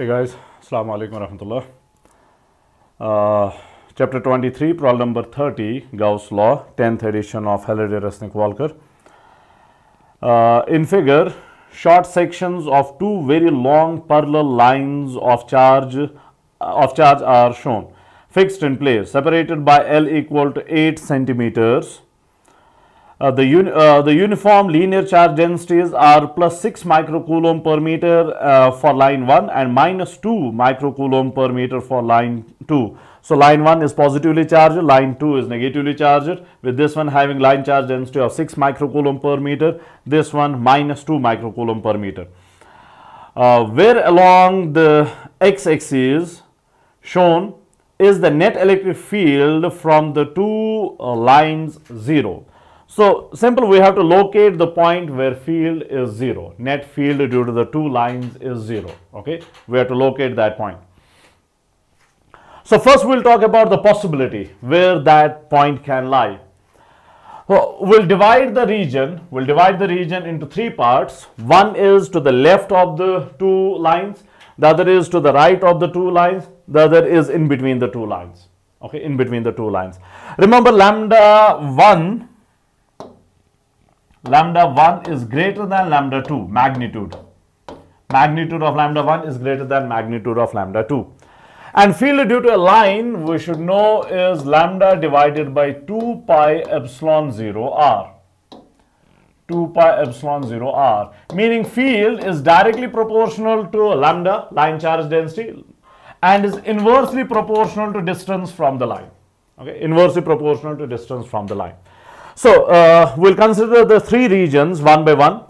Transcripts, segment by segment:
Hey guys, Assalamu alaikum warahmatullah. Uh, chapter 23, problem number 30, Gauss law, 10th edition of Halliday Resnick Walker. Uh, in figure, short sections of two very long parallel lines of charge uh, of charge are shown, fixed in place, separated by L equal to 8 centimeters. Uh, the, uh, the uniform linear charge densities are plus 6 microcoulomb per meter uh, for line 1 and minus 2 microcoulomb per meter for line 2. So, line 1 is positively charged, line 2 is negatively charged with this one having line charge density of 6 microcoulomb per meter, this one minus 2 microcoulomb per meter. Uh, where along the x-axis shown is the net electric field from the two uh, lines 0. So, simple we have to locate the point where field is 0, net field due to the two lines is 0, okay. We have to locate that point. So, first we will talk about the possibility where that point can lie. So, we will divide the region, we will divide the region into three parts. One is to the left of the two lines, the other is to the right of the two lines, the other is in between the two lines, okay, in between the two lines. Remember lambda 1 lambda 1 is greater than lambda 2 magnitude. Magnitude of lambda 1 is greater than magnitude of lambda 2 and field due to a line we should know is lambda divided by 2 pi epsilon 0 r. 2 pi epsilon 0 r. Meaning field is directly proportional to lambda line charge density and is inversely proportional to distance from the line. Okay inversely proportional to distance from the line so, uh, we will consider the three regions one by one.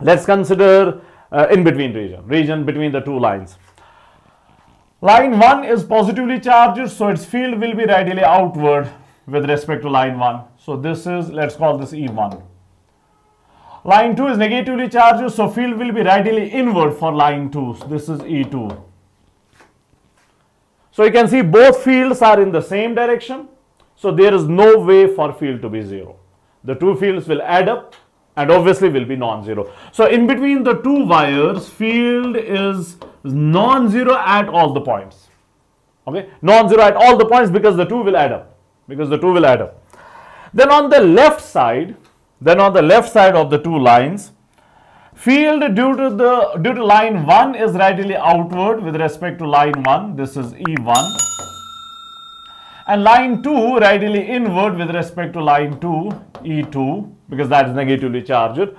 Let us consider uh, in between region, region between the two lines. Line 1 is positively charged, so its field will be radially outward with respect to line 1. So, this is, let us call this E1. Line 2 is negatively charged, so field will be radially inward for line 2. So, this is E2. So, you can see both fields are in the same direction so there is no way for field to be 0. The two fields will add up and obviously will be non-zero. So in between the two wires, field is non-zero at all the points. Okay, non-zero at all the points because the two will add up. Because the two will add up. Then on the left side, then on the left side of the two lines, field due to the due to line 1 is radially outward with respect to line 1. This is E1 and line 2 radially inward with respect to line 2 E2 because that is negatively charged.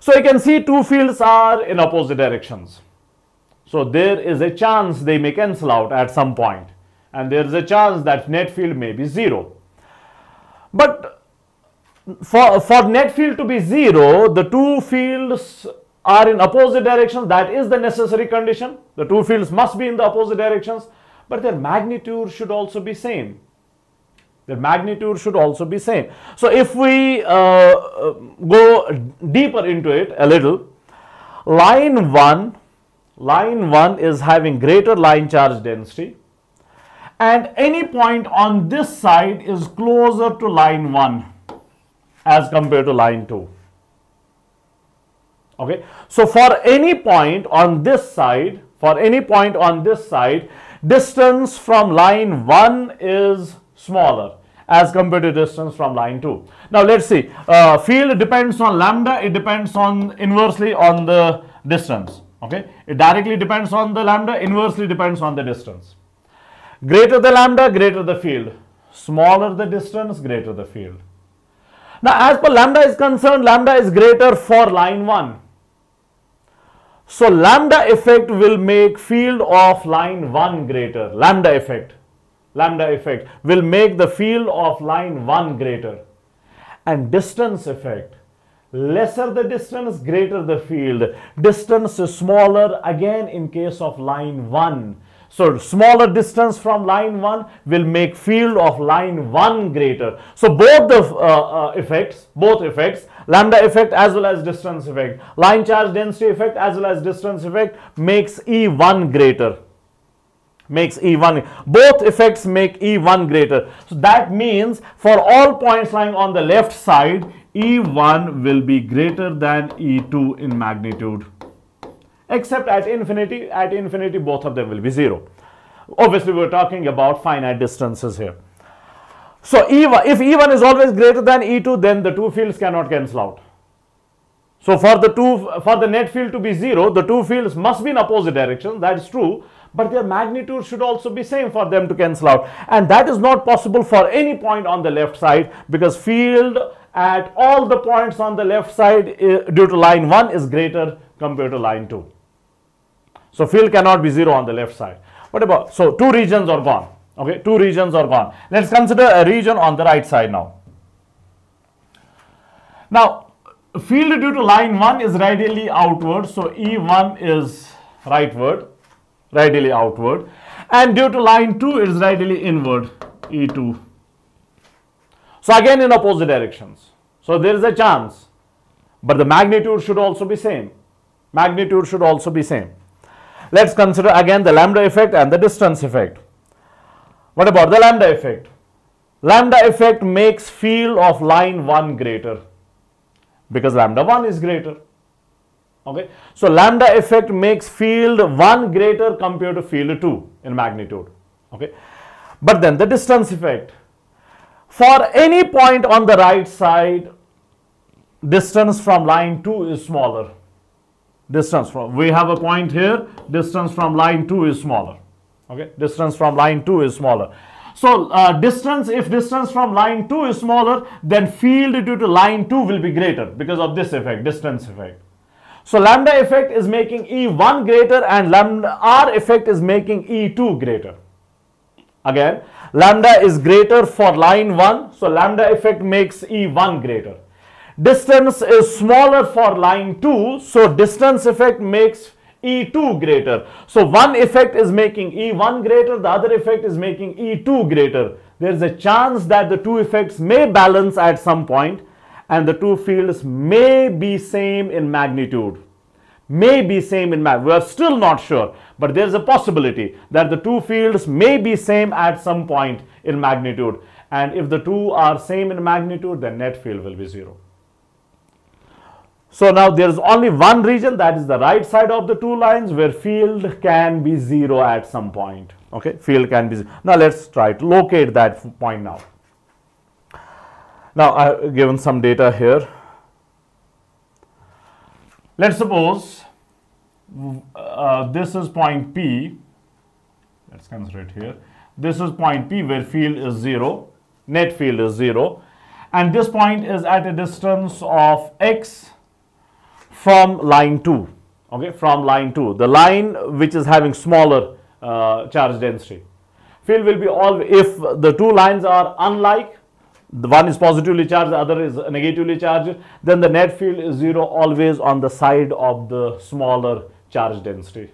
So you can see two fields are in opposite directions. So there is a chance they may cancel out at some point and there is a chance that net field may be 0. But for, for net field to be 0, the two fields are in opposite directions. That is the necessary condition. The two fields must be in the opposite directions but their magnitude should also be same. Their magnitude should also be same. So if we uh, go deeper into it a little, line 1, line 1 is having greater line charge density and any point on this side is closer to line 1 as compared to line 2 okay so for any point on this side for any point on this side distance from line 1 is smaller as compared to distance from line 2. Now let's see, uh, field depends on lambda, it depends on inversely on the distance, okay. It directly depends on the lambda, inversely depends on the distance. Greater the lambda, greater the field. Smaller the distance, greater the field. Now as per lambda is concerned, lambda is greater for line 1 so lambda effect will make field of line 1 greater, lambda effect, lambda effect will make the field of line 1 greater. And distance effect, lesser the distance, greater the field, distance is smaller again in case of line 1 so smaller distance from line 1 will make field of line 1 greater. So both the uh, uh, effects, both effects, lambda effect as well as distance effect, line charge density effect as well as distance effect makes E1 greater makes E1. Both effects make E1 greater. So that means for all points lying on the left side, E1 will be greater than E2 in magnitude except at infinity, at infinity both of them will be 0. Obviously, we're talking about finite distances here. So, E1, if E1 is always greater than E2, then the two fields cannot cancel out. So, for the two, for the net field to be 0, the two fields must be in opposite directions, that is true, but their magnitude should also be same for them to cancel out. And that is not possible for any point on the left side because field at all the points on the left side uh, due to line 1 is greater compared to line 2. So, field cannot be 0 on the left side. What about, so two regions are gone. Okay, two regions are gone. Let's consider a region on the right side now. Now, field due to line 1 is radially outward. So, E1 is rightward, radially outward. And due to line 2 is radially inward, E2. So, again in opposite directions. So, there is a chance. But the magnitude should also be same. Magnitude should also be same. Let's consider again the lambda effect and the distance effect. What about the lambda effect? Lambda effect makes field of line 1 greater because lambda 1 is greater. Okay. So, lambda effect makes field 1 greater compared to field 2 in magnitude. Okay. But then the distance effect. For any point on the right side, distance from line 2 is smaller distance from we have a point here distance from line 2 is smaller. Okay distance from line 2 is smaller. So uh, distance if distance from line 2 is smaller then field due to line 2 will be greater because of this effect distance effect. So lambda effect is making e1 greater and lambda r effect is making e2 greater. Again lambda is greater for line 1 so lambda effect makes e1 greater Distance is smaller for line 2, so distance effect makes E2 greater. So one effect is making E1 greater, the other effect is making E2 greater. There is a chance that the two effects may balance at some point and the two fields may be same in magnitude. May be same in magnitude. We are still not sure, but there is a possibility that the two fields may be same at some point in magnitude. And if the two are same in magnitude, then net field will be zero. So now there is only one region that is the right side of the two lines where field can be 0 at some point. Okay, field can be 0. Now let's try to locate that point now. Now I have given some data here. Let's suppose uh, this is point P. Let's consider it here. This is point P where field is 0, net field is 0 and this point is at a distance of x from line 2 okay from line 2 the line which is having smaller uh, charge density. Field will be all if the two lines are unlike the one is positively charged the other is negatively charged then the net field is zero always on the side of the smaller charge density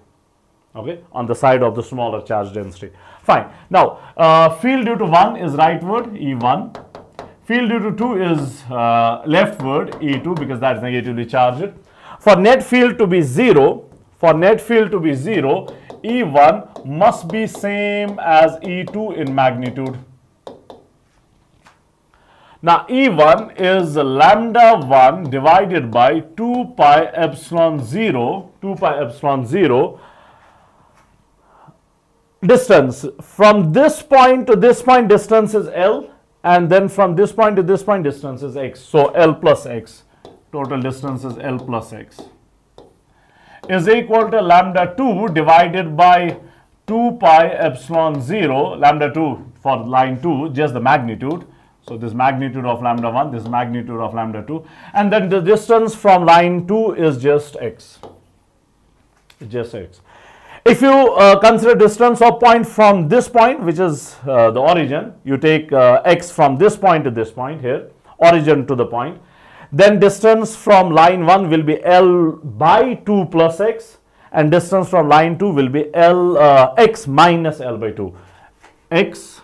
okay on the side of the smaller charge density. Fine. Now uh, field due to 1 is rightward e1 field due to 2 is uh, leftward e2 because that is negatively charged for net field to be 0, for net field to be 0, E1 must be same as E2 in magnitude. Now E1 is lambda 1 divided by 2 pi epsilon 0, 2 pi epsilon 0 distance. From this point to this point distance is L and then from this point to this point distance is x. So L plus x total distance is L plus x. Is equal to lambda 2 divided by 2 pi epsilon 0 lambda 2 for line 2 just the magnitude. So this magnitude of lambda 1 this magnitude of lambda 2 and then the distance from line 2 is just x. Just x. If you uh, consider distance of point from this point which is uh, the origin you take uh, x from this point to this point here origin to the point then distance from line 1 will be L by 2 plus x and distance from line 2 will be L uh, x minus L by 2 x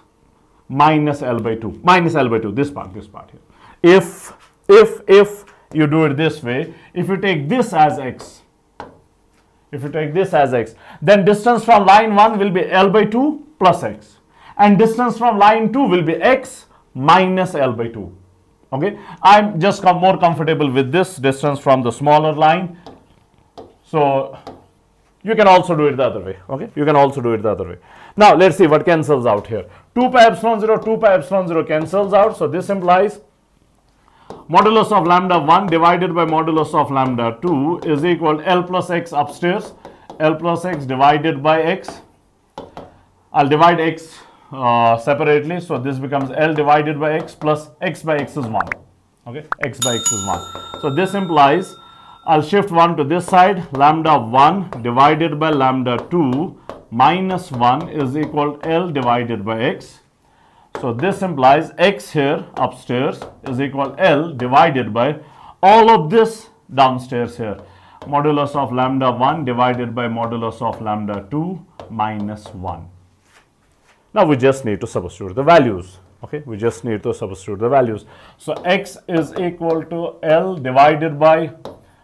minus L by 2 minus L by 2 this part this part here. If if if you do it this way if you take this as x if you take this as x then distance from line 1 will be L by 2 plus x and distance from line 2 will be x minus L by 2 okay i'm just com more comfortable with this distance from the smaller line so You can also do it the other way. Okay, you can also do it the other way. Now let's see what cancels out here. 2 pi epsilon 0, 2 pi epsilon 0 cancels out. So this implies modulus of lambda 1 divided by modulus of lambda 2 is equal to L plus x upstairs. L plus x divided by x. I'll divide x uh, separately. So this becomes L divided by x plus x by x is 1. Okay, x by x is 1. So this implies I'll shift 1 to this side. Lambda 1 divided by lambda 2 minus 1 is equal to L divided by x. So this implies x here upstairs is equal L divided by all of this downstairs here. Modulus of lambda 1 divided by modulus of lambda 2 minus 1. Now we just need to substitute the values. Okay, we just need to substitute the values. So x is equal to L divided by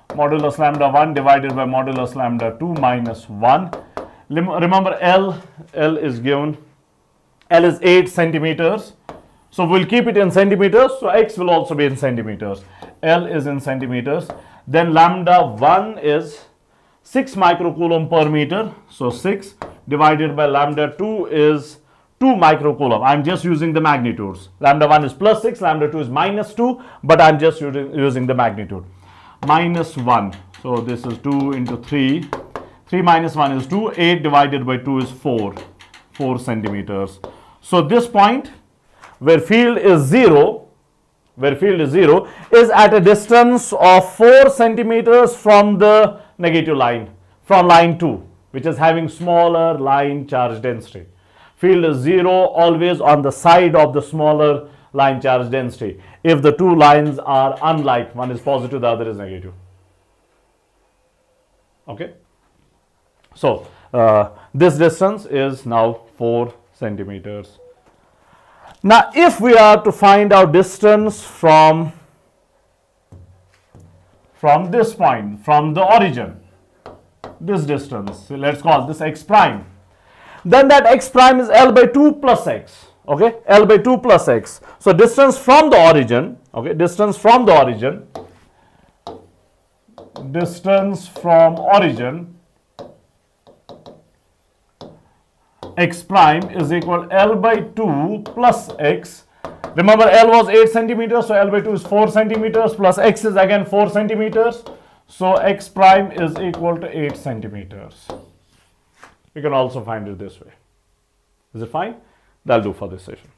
modulus lambda 1 divided by modulus lambda 2 minus 1. Remember L, L is given, L is 8 centimeters. So we'll keep it in centimeters. So x will also be in centimeters. L is in centimeters. Then lambda 1 is 6 microcoulomb per meter. So 6 divided by lambda 2 is 2 microcoulomb. I'm just using the magnitudes. Lambda 1 is plus 6, lambda 2 is minus 2, but I'm just using, the magnitude. Minus 1. So this is 2 into 3. 3 minus 1 is 2. 8 divided by 2 is 4. 4 centimeters. So this point where field is 0, where field is 0, is at a distance of 4 centimeters from the negative line, from line 2, which is having smaller line charge density field is 0 always on the side of the smaller line charge density. If the two lines are unlike one is positive the other is negative. Okay? So uh, this distance is now 4 centimeters. Now if we are to find out distance from from this point from the origin this distance let's call this x prime then that x prime is L by 2 plus x. Okay, L by 2 plus x. So distance from the origin, okay, distance from the origin, distance from origin x prime is equal L by 2 plus x. Remember L was 8 centimeters, so L by 2 is 4 centimeters plus x is again 4 centimeters. So x prime is equal to 8 centimeters. You can also find it this way. Is it fine? That'll do for this session.